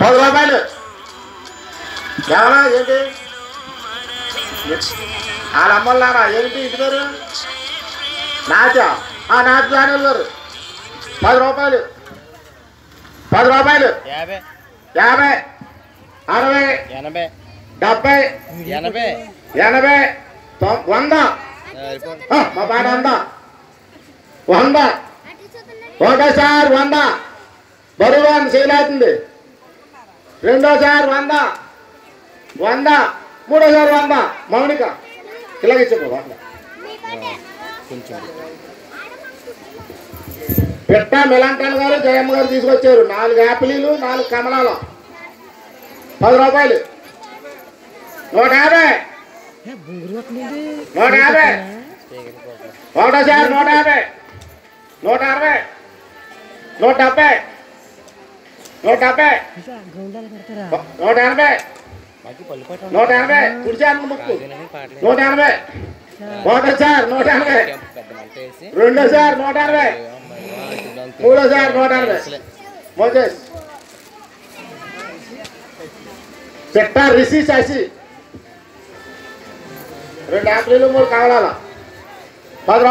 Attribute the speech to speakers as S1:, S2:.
S1: పది రూపాయలు. ఎవరా ఏంటి? వాళ్ళ అమ్మలారా? ఏంటి ఇంటి పేరు? నాచా ఆ నాచ గారు. పది రూపాయలు. పది రూపాయలు.
S2: యాభై.
S1: యాభై. అరవై.
S2: ఎనభై.
S1: డెబ్బై.
S2: ఎనభై.
S1: ఎనభై. వంద. మా పాట వంద. వంద. ఒకటోసారి వంద. బరువు అని చేయలేతుంది. రెండోసారి వంద. వంద. మూడోసారి వంద. మౌనిక ఇలాగే చెప్పు వంద.
S2: కొంచెం
S1: పెట్ట మిలంకన్ గారు జయమ్మ గారు తీసుకొచ్చారు. నాలుగు యాపిలీలు నాలుగు కమలాలు. పది రూపాయలు. నూట యాభై. నూట యాభై.
S2: ఒకటో కోసం.
S1: ఒకటోసారి నూట యాభై. నూట అరవై. నూట డెబ్బై. నూట డెబ్బై నూట ఎనభై
S2: మాకు పళ్ళు పట్టు
S1: నూట ఎనభై కుడిచాను ముక్కు
S2: రాజులని పాటలు
S1: నూట ఎనభై ఒకటోసారి నూట ఎనభై
S2: పెద్ద మంట వేసి
S1: రెండోసారి నూట ఎనభై మూడోసారి నూట ఎనభై మోజేస్ చెట్ట రిసి శశి రెండు యాపిల్ మూడు కావాలా పది రూ-